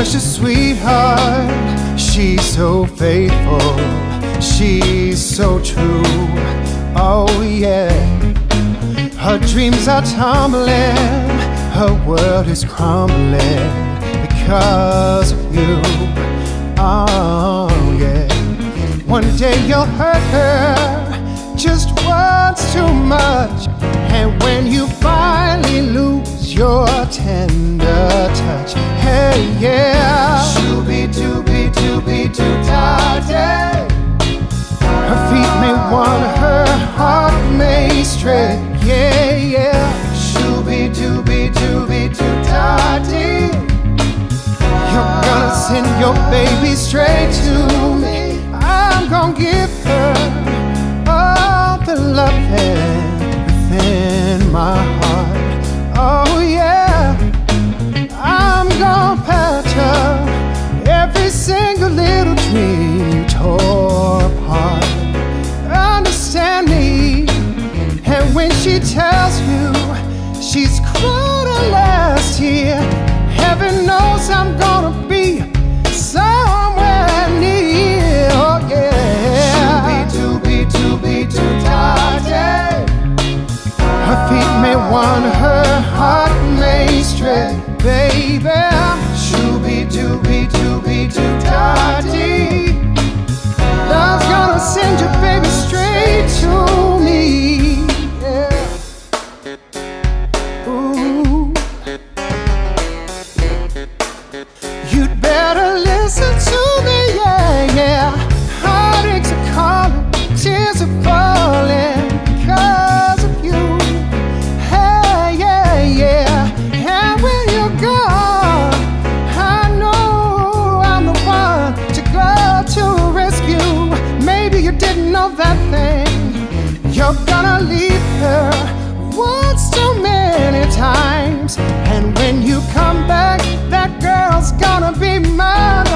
precious sweetheart. She's so faithful, she's so true. Oh, yeah. Her dreams are tumbling, her world is crumbling because of you. Oh, yeah. One day you'll hurt her just once too much. Wander, her heart may stray, yeah, yeah. Shooby dooby dooby doo da You're gonna send your baby straight to me. I'm gonna give she's gonna last here, heaven knows I'm gonna be somewhere near. Oh yeah. Shooby dooby dooby doo da day. Her feet may wander, her heart may stray, baby. that thing. You're gonna leave her once too many times. And when you come back, that girl's gonna be mine.